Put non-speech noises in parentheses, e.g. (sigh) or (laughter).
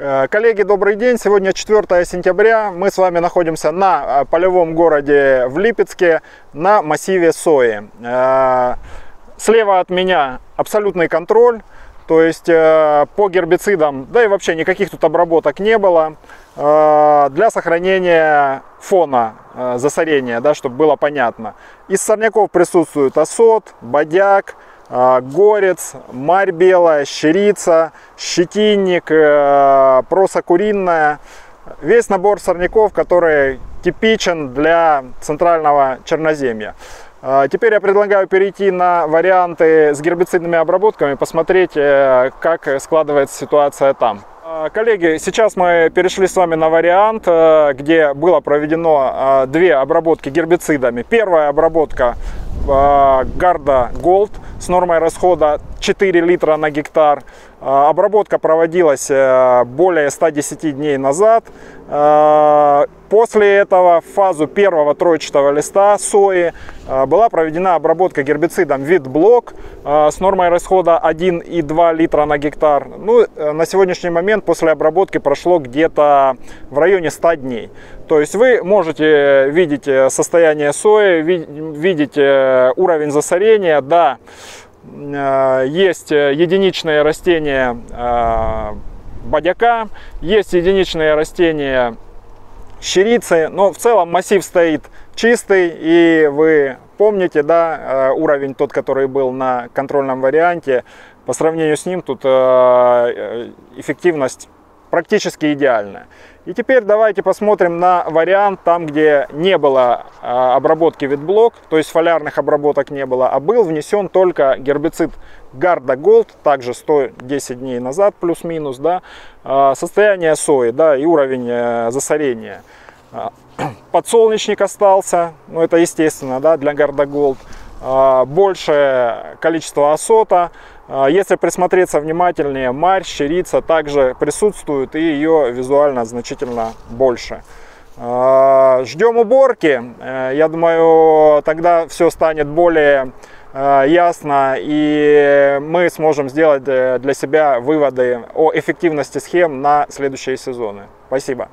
Э, коллеги, добрый день! Сегодня 4 сентября. Мы с вами находимся на э, полевом городе в Липецке на массиве сои. Э, слева от меня абсолютный контроль. То есть по гербицидам, да и вообще никаких тут обработок не было. Для сохранения фона засорения, да, чтобы было понятно. Из сорняков присутствует азот, бодяк, горец, марь белая, щерица, щетинник, э, проса куриная. Весь набор сорняков, который типичен для центрального черноземья. А, теперь я предлагаю перейти на варианты с гербицидными обработками, посмотреть, э, как складывается ситуация там. А, коллеги, сейчас мы перешли с вами на вариант, э, где было проведено две обработки гербицидами. Первая обработка Гарда Gold с нормой расхода 4 литра на гектар. А, обработка проводилась э, более 110 дней назад. А, после этого в фазу первого тройчатого листа сои была проведена обработка гербицидом Видблок с нормой расхода 1,2 литра на гектар. Ну, э, на сегодняшний момент после обработки прошло где-то в районе 100 дней. То есть вы можете видеть э, состояние сои, видеть уровень засорения. Да, Э, есть э, единичные растения э, бодяка, есть единичные растения щирицы, но в целом массив стоит чистый, и вы помните, да, уровень тот, который был на контрольном варианте, по сравнению с ним тут эффективность практически идеальная. И теперь давайте посмотрим на вариант там, где не было а, обработки ветблок, то есть фолярных обработок не было, а был внесен только гербицид Гарда Голд, также 110 дней назад, плюс-минус, да, а, состояние сои, да, и уровень э, засорения. А, (clears throat) подсолнечник остался, ну это естественно, да, для Гарда Голд. Большее количество осота, а, если присмотреться внимательнее, марь, щерица также присутствует и ее визуально значительно больше. А, ждем уборки. Э, я думаю, тогда все станет более э, ясно и мы сможем сделать э, для себя выводы о эффективности схем на следующие сезоны. Спасибо.